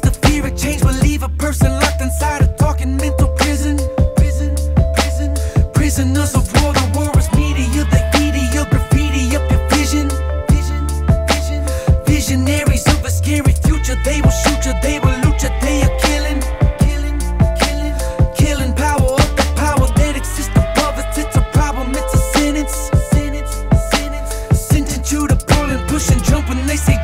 reason the fear of change. Will leave a person locked inside a talking mental prison. Prison, prison, prisoners of war. The war is media, the media, graffiti up your vision. Vision, vision, visionaries of a scary future. They will shoot you, they will loot you, they are killing, killing, killing, killing power of the power that exists above us. It's a problem, it's a sentence, sentence, sentence, sentence you to pull and push and jump. When they say